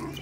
Four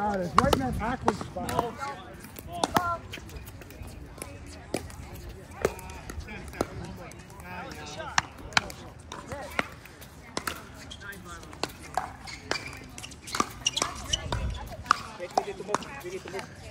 shot. It's right in that awkward spot. Wait, we need to move.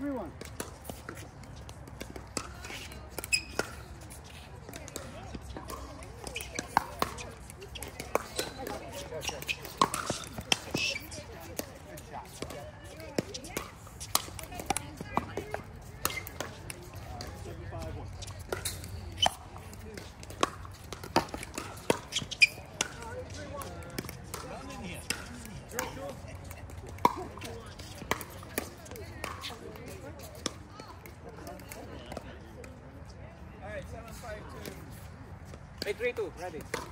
Next three, two. Ready?